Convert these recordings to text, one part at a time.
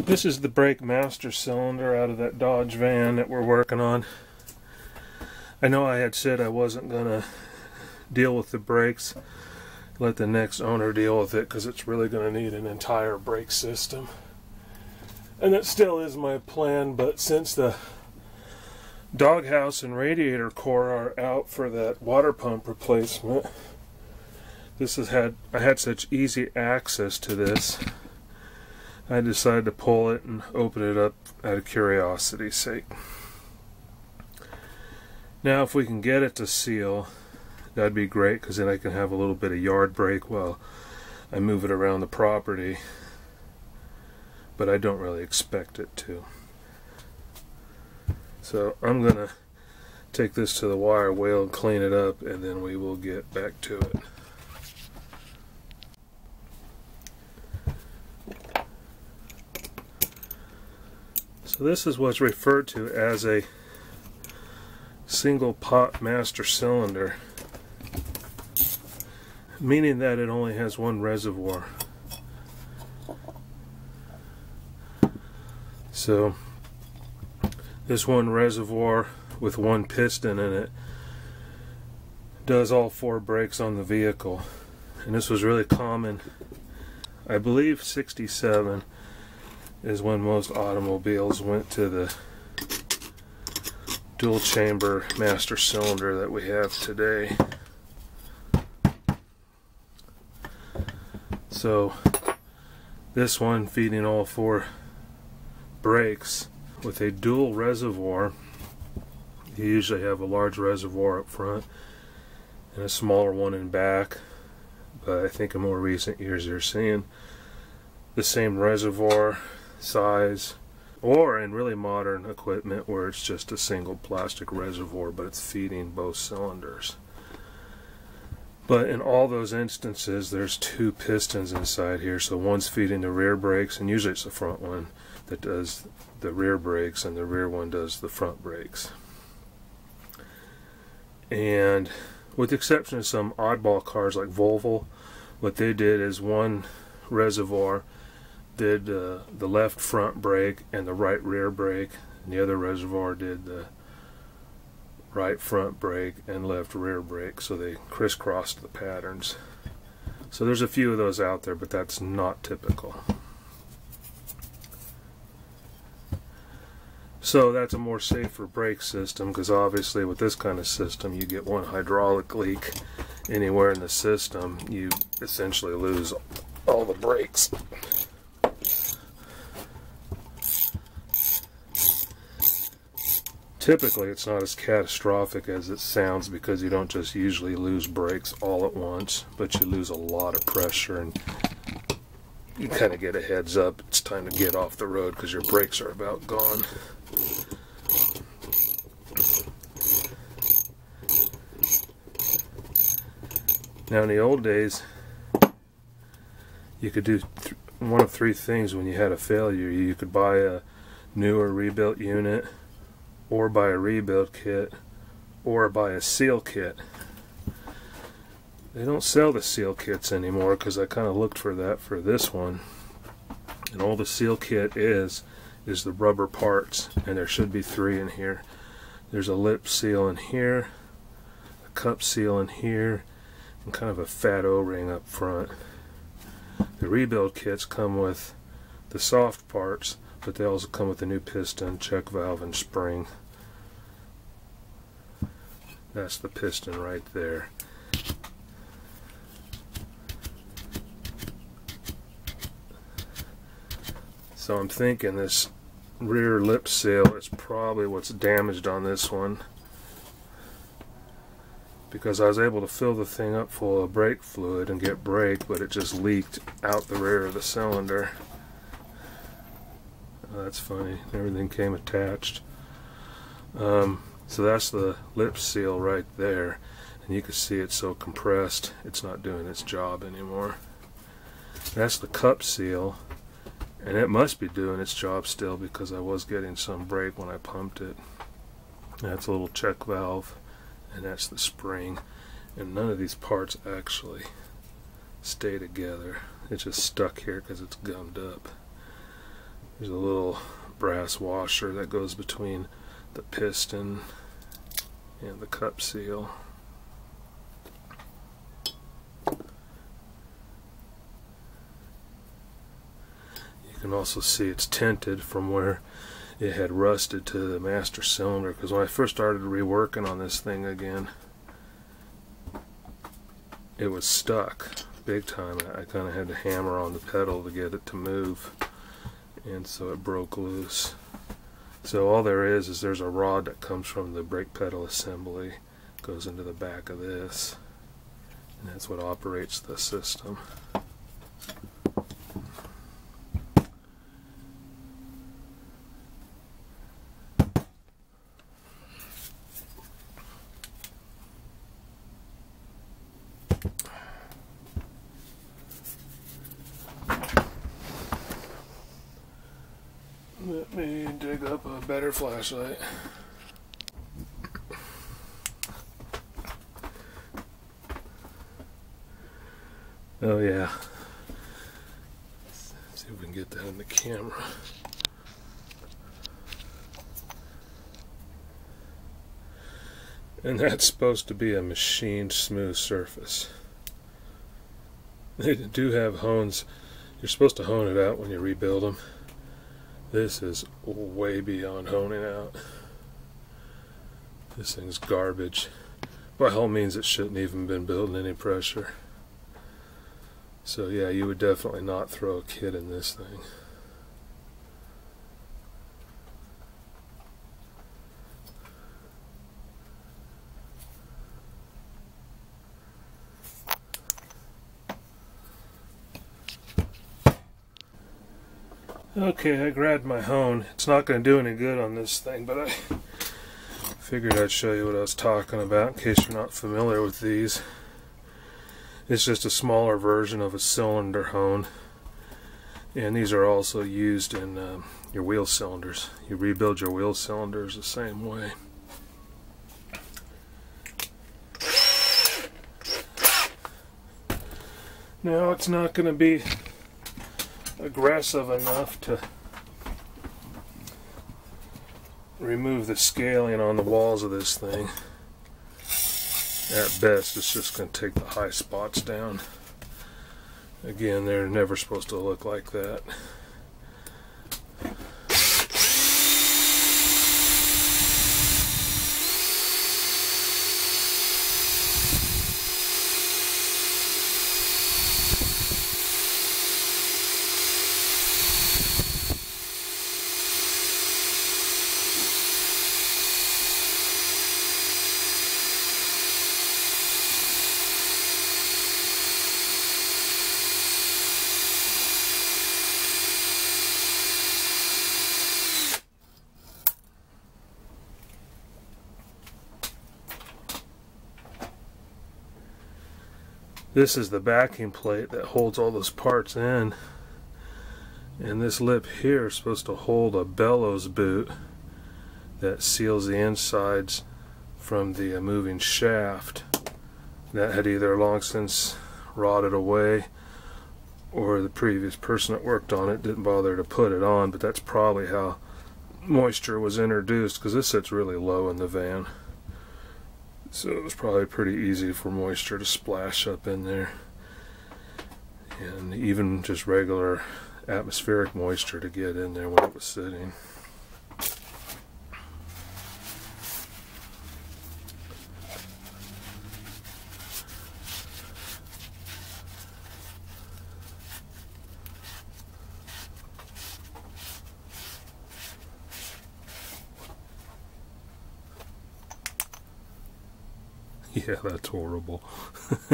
This is the brake master cylinder out of that Dodge van that we're working on. I know I had said I wasn't going to deal with the brakes. Let the next owner deal with it because it's really going to need an entire brake system. And that still is my plan, but since the doghouse and radiator core are out for that water pump replacement, this has had I had such easy access to this I decided to pull it and open it up out of curiosity's sake. Now if we can get it to seal, that'd be great because then I can have a little bit of yard brake while I move it around the property. But I don't really expect it to. So I'm going to take this to the wire wheel and clean it up and then we will get back to it. This is what's referred to as a single pot master cylinder, meaning that it only has one reservoir. So this one reservoir with one piston in it does all four brakes on the vehicle. And this was really common, I believe 67 is when most automobiles went to the dual chamber master cylinder that we have today. So this one feeding all four brakes with a dual reservoir. You usually have a large reservoir up front and a smaller one in back. But I think in more recent years you're seeing the same reservoir size or in really modern equipment where it's just a single plastic reservoir but it's feeding both cylinders. But in all those instances there's two pistons inside here so one's feeding the rear brakes and usually it's the front one that does the rear brakes and the rear one does the front brakes. And with the exception of some oddball cars like Volvo, what they did is one reservoir did uh, the left front brake and the right rear brake, and the other reservoir did the right front brake and left rear brake, so they crisscrossed the patterns. So there's a few of those out there, but that's not typical. So that's a more safer brake system because obviously with this kind of system you get one hydraulic leak anywhere in the system you essentially lose all the brakes. Typically, it's not as catastrophic as it sounds because you don't just usually lose brakes all at once, but you lose a lot of pressure and you kind of get a heads up. It's time to get off the road because your brakes are about gone. Now, in the old days, you could do one of three things when you had a failure. You could buy a newer rebuilt unit or buy a rebuild kit or buy a seal kit. They don't sell the seal kits anymore because I kind of looked for that for this one. And all the seal kit is is the rubber parts and there should be three in here. There's a lip seal in here, a cup seal in here, and kind of a fat O-ring up front. The rebuild kits come with the soft parts, but they also come with a new piston, check valve, and spring. That's the piston right there. So I'm thinking this rear lip seal is probably what's damaged on this one because I was able to fill the thing up full of brake fluid and get brake but it just leaked out the rear of the cylinder. Oh, that's funny. Everything came attached. Um, so that's the lip seal right there. And you can see it's so compressed, it's not doing its job anymore. That's the cup seal. And it must be doing its job still because I was getting some brake when I pumped it. That's a little check valve. And that's the spring. And none of these parts actually stay together. It's just stuck here because it's gummed up. There's a little brass washer that goes between the piston and the cup seal. You can also see it's tinted from where it had rusted to the master cylinder because when I first started reworking on this thing again it was stuck big time. I kind of had to hammer on the pedal to get it to move and so it broke loose. So all there is is there's a rod that comes from the brake pedal assembly goes into the back of this and that's what operates the system. Let dig up a better flashlight. Oh yeah. Let's see if we can get that in the camera. And that's supposed to be a machined smooth surface. They do have hones. You're supposed to hone it out when you rebuild them. This is way beyond honing out. This thing's garbage. By all means, it shouldn't even been building any pressure. So yeah, you would definitely not throw a kid in this thing. Okay, I grabbed my hone. It's not going to do any good on this thing, but I figured I'd show you what I was talking about in case you're not familiar with these. It's just a smaller version of a cylinder hone. And these are also used in um, your wheel cylinders. You rebuild your wheel cylinders the same way. Now it's not going to be aggressive enough to remove the scaling on the walls of this thing. At best, it's just going to take the high spots down. Again, they're never supposed to look like that. This is the backing plate that holds all those parts in. And this lip here is supposed to hold a bellows boot that seals the insides from the uh, moving shaft that had either long since rotted away or the previous person that worked on it didn't bother to put it on but that's probably how moisture was introduced because this sits really low in the van. So it was probably pretty easy for moisture to splash up in there. And even just regular atmospheric moisture to get in there when it was sitting. Yeah, that's horrible.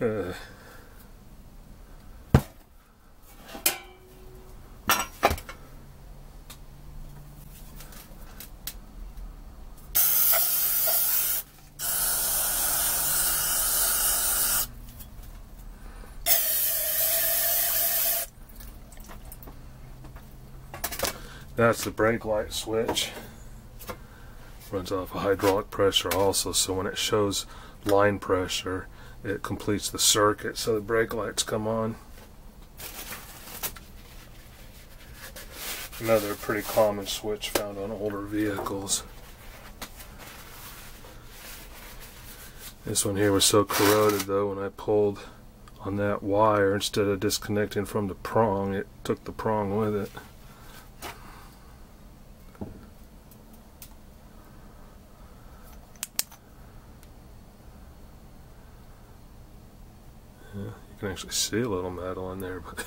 uh. That's the brake light switch runs off a hydraulic pressure also so when it shows line pressure it completes the circuit so the brake lights come on Another pretty common switch found on older vehicles. This one here was so corroded though when I pulled on that wire instead of disconnecting from the prong it took the prong with it. Actually see a little metal in there but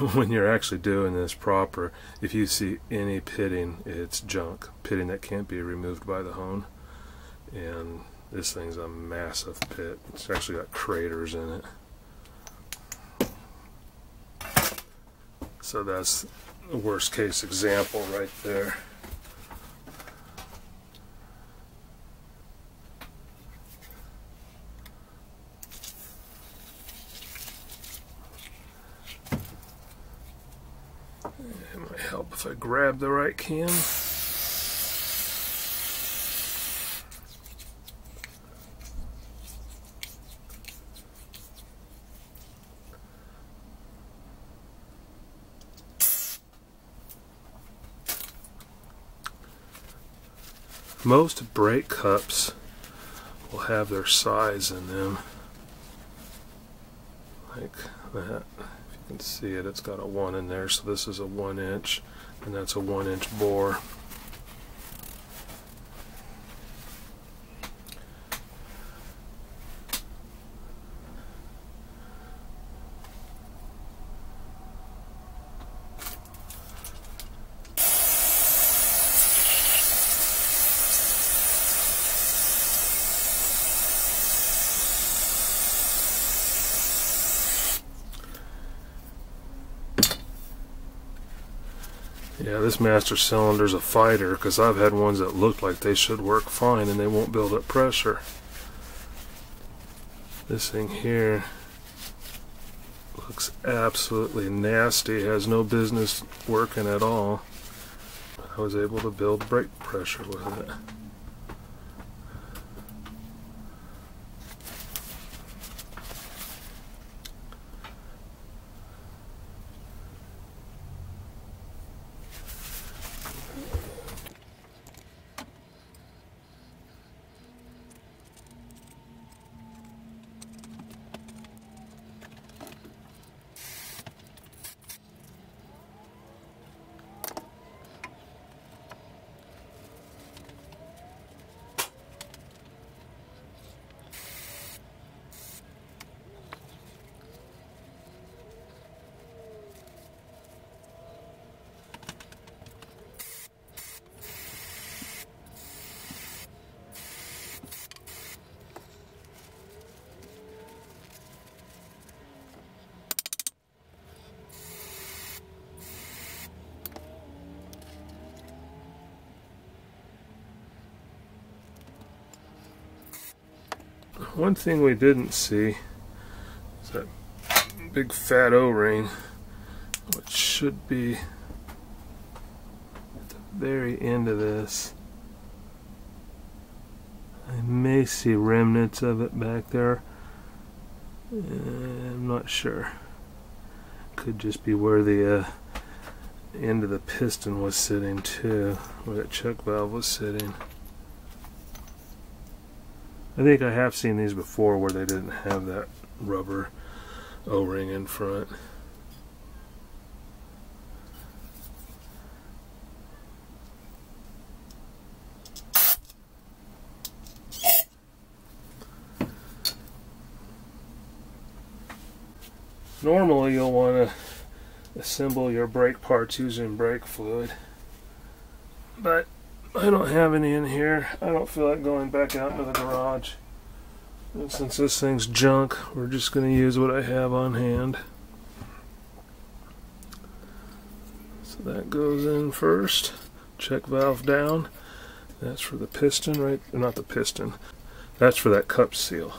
when you're actually doing this proper if you see any pitting it's junk pitting that can't be removed by the hone and this thing's a massive pit. It's actually got craters in it. So that's the worst case example right there. It might help if I grab the right can. Most brake cups will have their size in them. Like that. If you can see it, it's got a 1 in there, so this is a 1 inch, and that's a 1 inch bore. Yeah, this master cylinder's a fighter because I've had ones that looked like they should work fine and they won't build up pressure. This thing here looks absolutely nasty, has no business working at all. I was able to build brake pressure with it. One thing we didn't see is that big fat O-ring, which should be at the very end of this. I may see remnants of it back there. Uh, I'm not sure. Could just be where the uh, end of the piston was sitting too, where that check valve was sitting. I think I have seen these before where they didn't have that rubber O-ring in front. Normally you'll want to assemble your brake parts using brake fluid, but I don't have any in here. I don't feel like going back out into the garage. And since this thing's junk, we're just going to use what I have on hand. So that goes in first. Check valve down. That's for the piston, right? Not the piston. That's for that cup seal.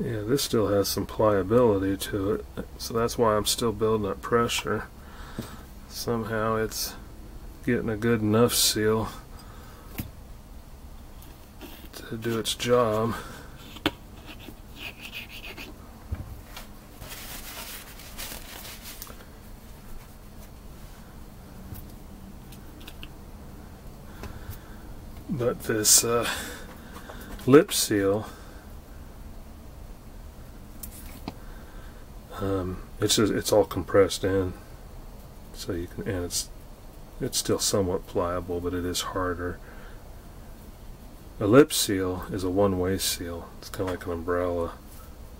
Yeah, this still has some pliability to it, so that's why I'm still building up pressure. Somehow it's getting a good enough seal to do its job. But this uh, lip seal Um, it's just, it's all compressed in, so you can and it's it's still somewhat pliable, but it is harder. A lip seal is a one-way seal. It's kind of like an umbrella.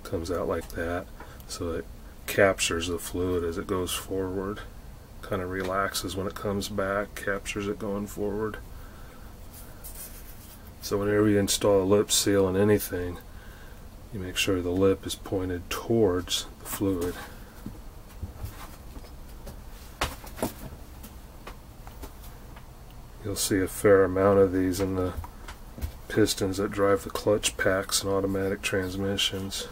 It comes out like that, so it captures the fluid as it goes forward. Kind of relaxes when it comes back, captures it going forward. So whenever you install a lip seal in anything, you make sure the lip is pointed towards fluid. You'll see a fair amount of these in the pistons that drive the clutch packs and automatic transmissions.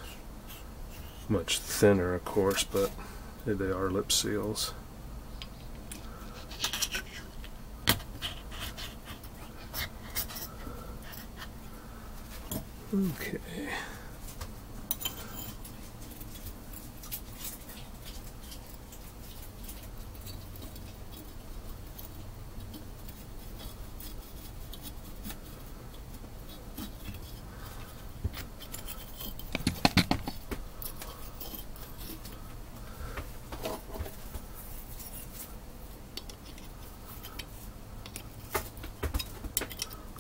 Much thinner, of course, but they are lip seals. Okay.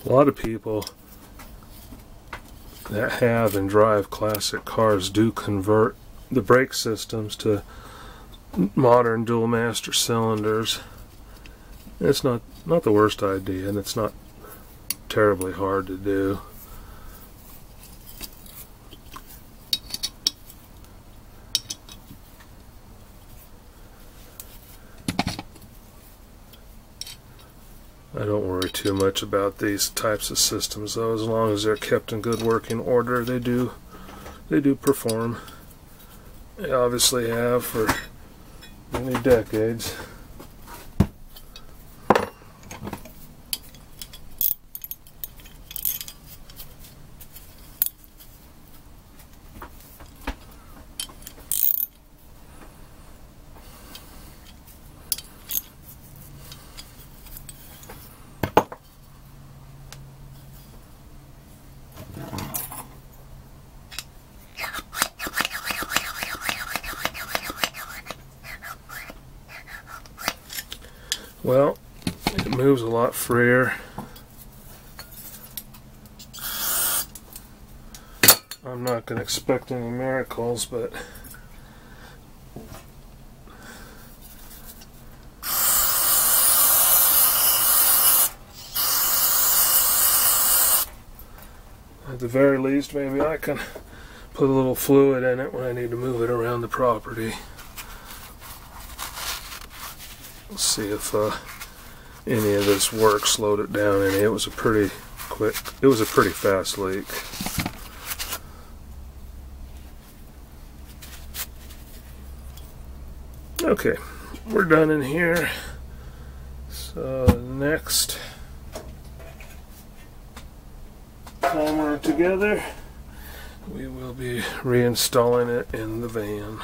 A lot of people that have and drive classic cars do convert the brake systems to modern dual master cylinders. It's not not the worst idea and it's not terribly hard to do. I don't worry too much about these types of systems though. As long as they're kept in good working order they do they do perform. They obviously have for many decades Well, it moves a lot freer. I'm not going to expect any miracles, but at the very least maybe I can put a little fluid in it when I need to move it around the property. Let's see if uh, any of this work slowed it down any. It was a pretty quick, it was a pretty fast leak. Okay, we're done in here. So next time we're together, we will be reinstalling it in the van.